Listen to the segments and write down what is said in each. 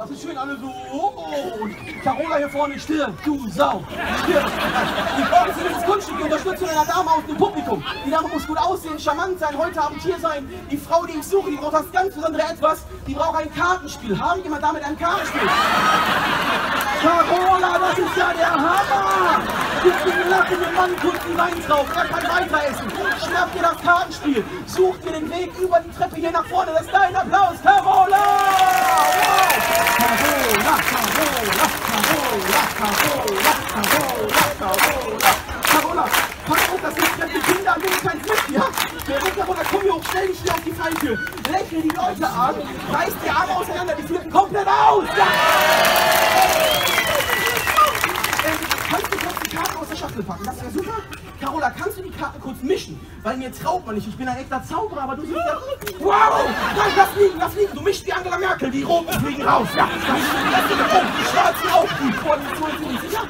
Das ist schön alle so. Oh, Carola hier vorne stirbt. Du Sau. Stirbt. Die für dieses Kunststück die Unterstützung einer Dame aus dem Publikum. Die Dame muss gut aussehen, charmant sein, heute Abend hier sein. Die Frau, die ich suche, die braucht das ganz besondere etwas. Die braucht ein Kartenspiel. Haben jemand damit ein Kartenspiel? Carola, das ist ja der Hammer! Gib den lachenden Mann kurz die Wein drauf, er kann weiter essen. Schnapp dir das Kartenspiel, such dir den Weg über die Treppe hier nach vorne. Das ist dein Applaus, Carola! Wow! Carola, Carola, Carola, Carola, Carola, Carola. Carola, pass auf, das sind fremde Kinder, nimm keins mit, ja? Der wird Carola, komm hier hoch, stell dich Falltür. Lächle die Leute an, reiß die Arme auseinander, die flippen komplett aus! Ja! Ähm, kannst du kurz die Karten aus der Schachtel packen? Das wäre super. Carola, kannst du die Karten kurz mischen? Weil mir traut man nicht. Ich bin ein echter Zauberer, aber du siehst ja... Wow! Nein, lass liegen, lass liegen. Du mischst wie Angela Merkel. Die Roten fliegen raus. Ja, das, das, oh, die Schwarzen auch. Die Koalition sind nicht sicher.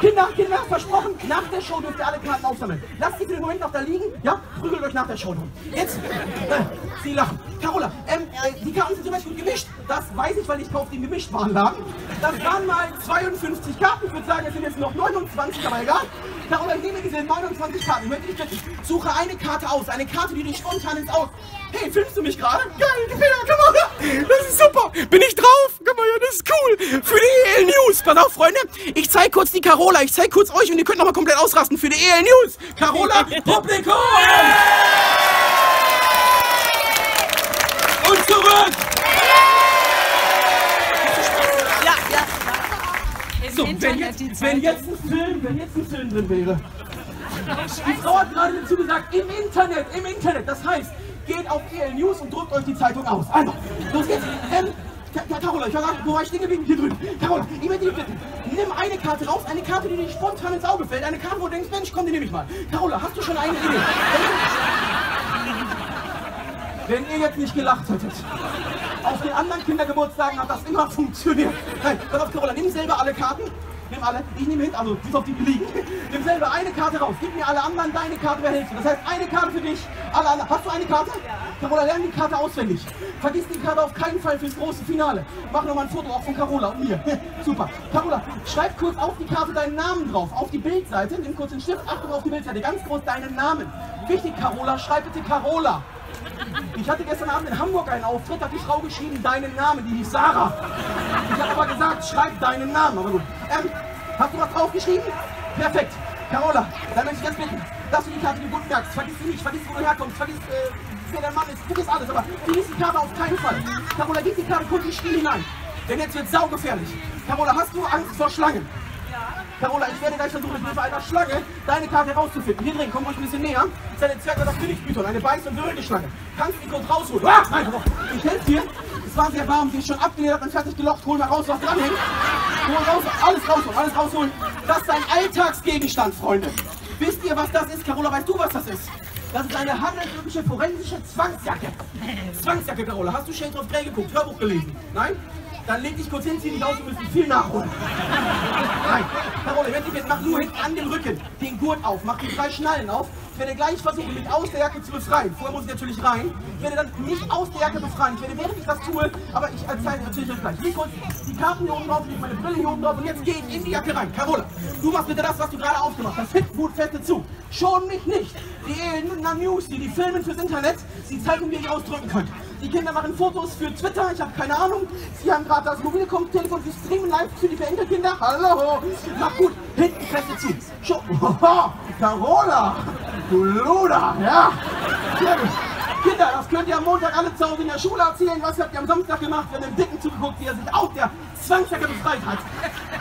Kinder, Kinder, versprochen, nach der Show dürft ihr alle Karten aufsammeln. Lasst sie für den Moment noch da liegen, ja? Prügelt euch nach der Show drum. Jetzt, äh, sie lachen. Carola, ähm, äh, die Karten sind zum Beispiel gut gemischt. Das weiß ich, weil ich kaufe den Gemischtwarenladen. Das waren mal 52 Karten. Ich würde sagen, es sind jetzt noch 29, aber egal. Carola, ich nehme diese 29 Karten. Ich möchte dich bitten, suche eine Karte aus. Eine Karte, die dich spontan ins Aus... Hey, filmst du mich gerade? Geil, Peter, komm mal. Das ist super. Bin ich drauf? Komm mal her, das ist cool. Für die EL News. Pass auf, Freunde. Ich zeige kurz die Carola. Ich zeige kurz euch und ihr könnt noch mal komplett ausrasten für die EL News. Carola, Publikum. Und zurück. Ja, ja. So, wenn jetzt, wenn jetzt ein Film, wenn jetzt ein Film drin wäre. Die Frau hat gerade dazu gesagt, im Internet, im Internet. Das heißt, geht auf EL News und drückt euch die Zeitung aus. Also, los geht's. Ähm, Carola, ich war wo war ich stehen geblieben? Hier drüben. Carola, ich möchte dich bitten, nimm eine Karte raus, eine Karte, die dir spontan ins Auge fällt, eine Karte, wo du denkst, Mensch, komm, die nehme ich mal. Carola, hast du schon eine Idee? Wenn ihr jetzt nicht gelacht hättet. Auf den anderen Kindergeburtstagen hat das immer funktioniert. Nein, pass auf, Carola, nimm selber alle Karten. Nimm alle, ich nehme hin, also bis auf die, die liegen. Nimm selber eine Karte raus, gib mir alle anderen deine Karte behältst du. Das heißt, eine Karte für dich, alle anderen. Hast du eine Karte? Carola, lern die Karte auswendig. Vergiss die Karte auf keinen Fall fürs große Finale. Mach nochmal ein Foto auch von Carola und mir. Super. Carola, schreib kurz auf die Karte deinen Namen drauf. Auf die Bildseite, nimm kurz den Stift, Achtung auf die Bildseite, ganz groß deinen Namen. Wichtig, Carola, schreib bitte Carola. Ich hatte gestern Abend in Hamburg einen Auftritt, hat die Frau geschrieben, deinen Namen, die hieß Sarah. Ich habe aber gesagt, schreib deinen Namen. Aber gut. Ähm, hast du was draufgeschrieben? Perfekt. Carola, dann möchte ich ganz bitten, dass du die Karte dir gut merkst. Vergiss sie nicht, vergiss, wo du herkommst, vergiss, äh, wer dein Mann ist, vergiss alles, aber vergiss die Karte auf keinen Fall. Carola, gib die Karte kurz ins Spiel hinein. Denn jetzt wird saugefährlich. Carola, hast du Angst vor Schlangen? Carola, ich werde gleich versuchen, mit Hilfe einer Schlange deine Karte herauszufinden. Hier drin, komm ruhig ein bisschen näher. Das ist eine Zwerg- oder Königspython, eine Beiß- und Würgeschlange. Kannst du die kurz rausholen? Ah, nein, ich helfe dir. Es war sehr warm, sie ist schon abgenähert und fertig gelocht. Hol mal raus, was dranhängt. Hol raus, alles rausholen, alles rausholen. Das ist ein Alltagsgegenstand, Freunde. Wisst ihr, was das ist? Carola, weißt du, was das ist? Das ist eine handelsübliche forensische Zwangsjacke. Zwangsjacke, Carola. Hast du Shades of Grey geguckt, Hörbuch gelesen? Nein? Dann leg dich kurz hin, zieh dich aus, wir müssen viel nachholen. Nein, Carola, wenn ich jetzt mach nur hinten an dem Rücken den Gurt auf, mach die drei Schnallen auf. Ich werde gleich versuchen, mich aus der Jacke zu befreien. Vorher muss ich natürlich rein. Ich werde dann nicht aus der Jacke befreien. Ich werde, während ich das tue, aber ich erzähle natürlich euch gleich. Leg kurz die Karten hier oben drauf, leg meine Brille hier oben drauf und jetzt gehe ich in die Jacke rein. Carola, du machst bitte das, was du gerade aufgemacht hast. Hit gut feste zu. Schon mich nicht. Die Elena News, die die filmen fürs Internet, sie zeigen, wie ihr ausdrücken könnt. Die Kinder machen Fotos für Twitter, ich habe keine Ahnung. Sie haben gerade das Mobiltelefon, sie streamen live für die Enkelkinder. Hallo, mach gut, hinten feste zu. Schon, Oho, Carola, du Luder, ja. Kinder, das könnt ihr am Montag alle zu Hause in der Schule erzählen. Was habt ihr am Samstag gemacht? Wir haben dem Dicken zugeguckt, wie er sich aus der Zwangsjacke befreit hat.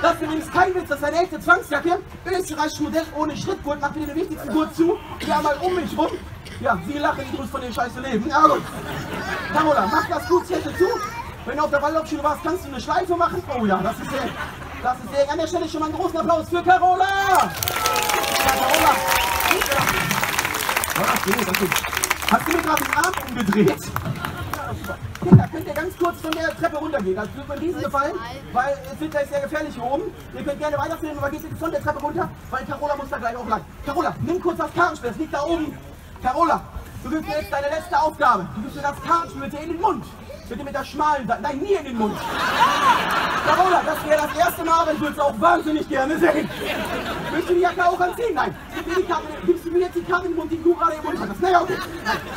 Das ist übrigens kein Witz, das ist eine echte Zwangsjacke. Österreichisches Modell ohne Schrittgurt. Macht wieder den wichtigsten Gurt zu. Hier einmal um mich rum. Ja, sie lachen die Grüß von dem scheiße Leben. Ja gut. Carola, mach das gut, Zette zu. Wenn du auf der Waldorfschule warst, kannst du eine Schleife machen. Oh ja, das ist sehr, das ist sehr. An der Stelle schon mal einen großen Applaus für Carola. Ja, Carola. Ja, das geht. Hast du mir gerade den Arm umgedreht? Kinder, könnt ihr ganz kurz von der Treppe runtergehen? Das wird mir einen Riesengefallen, weil es wird gleich sehr gefährlich hier oben. Ihr könnt gerne weiterfilmen, aber geht bitte von der Treppe runter, weil Carola muss da gleich auch lang. Carola, nimm kurz das Kartenspiel, das liegt da oben. Carola, Du gibst mir jetzt deine letzte Aufgabe. Du gibst mir das Kartenspiel bitte in den Mund. Bitte mit der schmalen. Nein, nie in den Mund. Carola, das wäre das erste Mal, aber ich würde es auch wahnsinnig gerne sehen. Willst du die Jacke auch anziehen? Nein. Gib mir die Karte, gibst du mir jetzt die Karte in den Mund, die du gerade im Mund hattest? Naja, okay.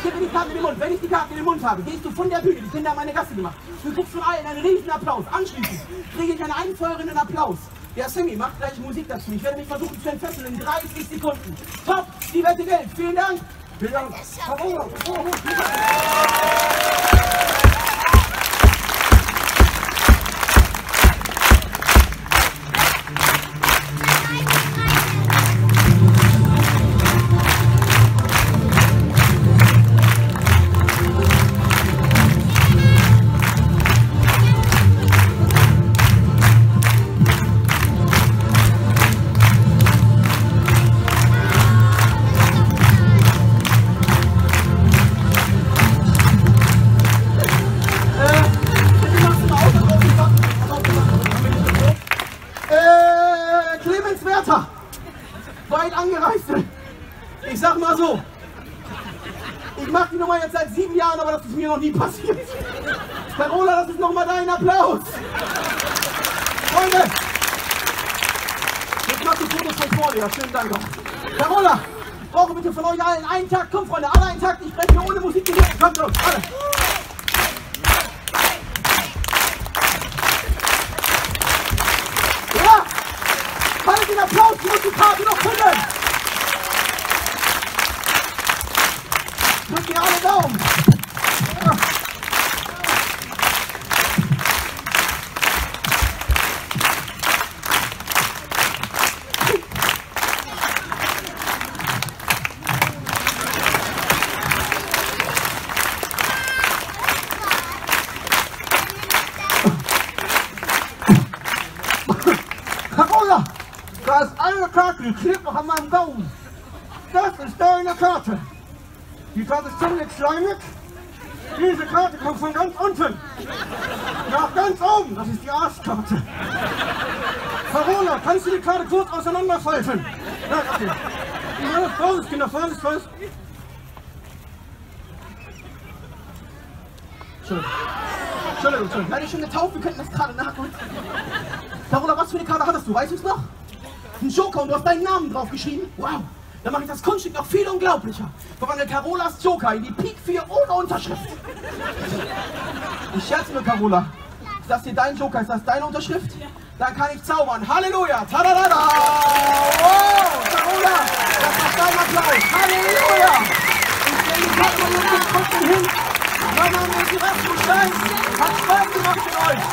Gib mir die Karte in den Mund. Wenn ich die Karte in den Mund habe, gehst du von der Bühne. Die Kinder haben meine Gasse gemacht. Du kriegst von allen einen riesen Applaus. Anschließend kriege ich einen einfeuernden Applaus. Der Sammy macht gleich Musik dazu. Ich werde mich versuchen zu entfesseln in 30 Sekunden. Top, die Wette Geld. Vielen Dank. Vielen Dank. Carola. Oh, oh, so, ich mach die Nummer jetzt seit sieben Jahren, aber das ist mir noch nie passiert. Carola, das ist nochmal dein Applaus. Freunde, jetzt machst du Fotos von vor dir. Schönen Dank auch. Carola, brauche bitte von euch allen einen Takt. Komm, Freunde, alle einen Takt. Ich spreche hier ohne Musik. Kommt los, alle. Ja! Haltet den Applaus, die muss die Party noch finden! Drückt mir alle Daumen! Ja. Carola! Da ist eine Karte, die klebt noch an Die Karte ist ziemlich schleimig. Diese Karte kommt von ganz unten. Nach ganz oben. Das ist die Arschkarte. Carola, kannst du die Karte kurz auseinanderfalten? Nein, okay. Ja, Vorsicht, Kinder, Vorsicht, Vorsicht. Entschuldigung. Entschuldigung, Entschuldigung. Ich schon getauft, wir könnten das gerade nachholen. Carola, was für eine Karte hattest du? Weißt du es noch? Ein Joker und du hast deinen Namen draufgeschrieben? Wow. Dann mache ich das Kunststück noch viel unglaublicher. Verwandle Carolas Joker in die Pik 4 ohne Unterschrift. Ich scherze nur, Carola. Ist das hier dein Joker? Ist das deine Unterschrift? Dann kann ich zaubern. Halleluja! Tadadada! Wow! Carola! Das ist dein Applaus! Halleluja! Ich stelle die Karte mal hier trotzdem hin. Mein Name ist Rasmus Stein. Hat Spaß gemacht mit euch.